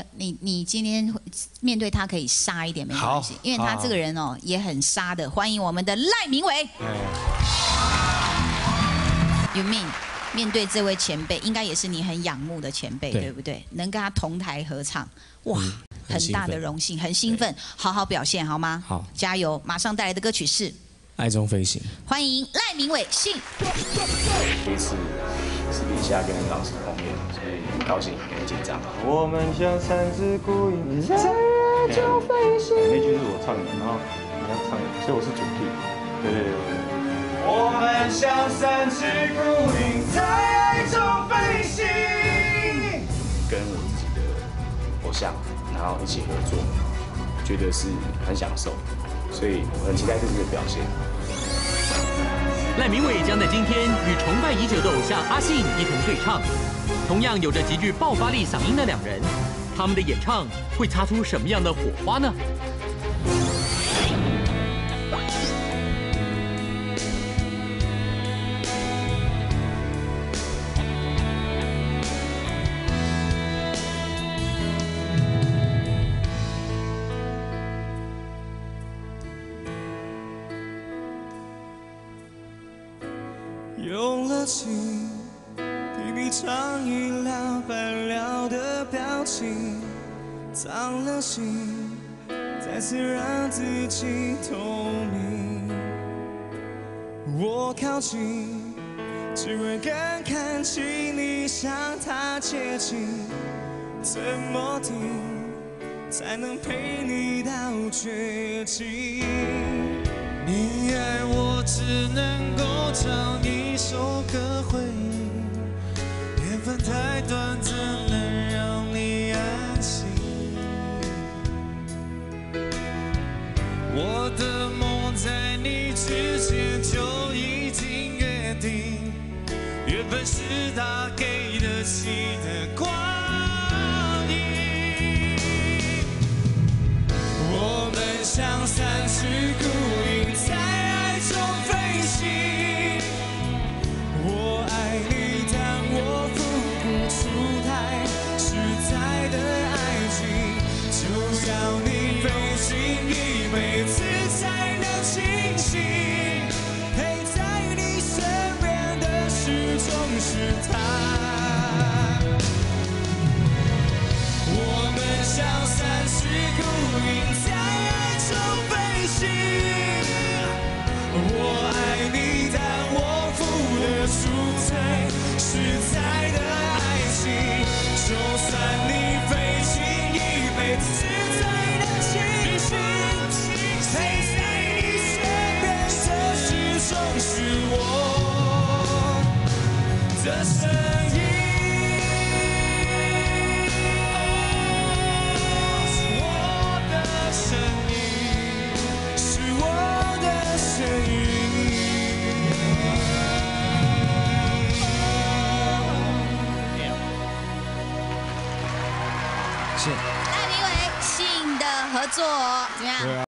哎，你你今天面对他可以杀一点没关系，因为他这个人哦也很杀的。欢迎我们的赖明伟。You mean 面对这位前辈，应该也是你很仰慕的前辈，对不对？能跟他同台合唱，哇，很大的荣幸，很兴奋，好好表现好吗？好，加油！马上带来的歌曲是《爱中飞行》。欢迎赖明伟，信。私底下跟老师碰面，所以很高兴，很紧张。我们像三只孤鹰在爱中飞行。那句是我唱的，然后你要唱，所以我是主 key。对对对对。我们像三只孤鹰在爱中飞行。跟我自己的偶像，然后一起合作，觉得是很享受，所以我很期待这次的表现。赖明伟将在今天与崇拜已久的偶像阿信一同对唱，同样有着极具爆发力嗓音的两人，他们的演唱会擦出什么样的火花呢？用了情，替你唱一了百了的表情，脏了心，再次让自己透明。我靠近，只为更看清你向他接近，怎么停，才能陪你到绝境？你爱我，只能够找你。个回忆，缘分太短，怎能让你安心？我的梦在你之前就已经约定，缘分是他给得起的我。的声音，是我的声音，是我的声音。赖明伟，信的合作怎么样？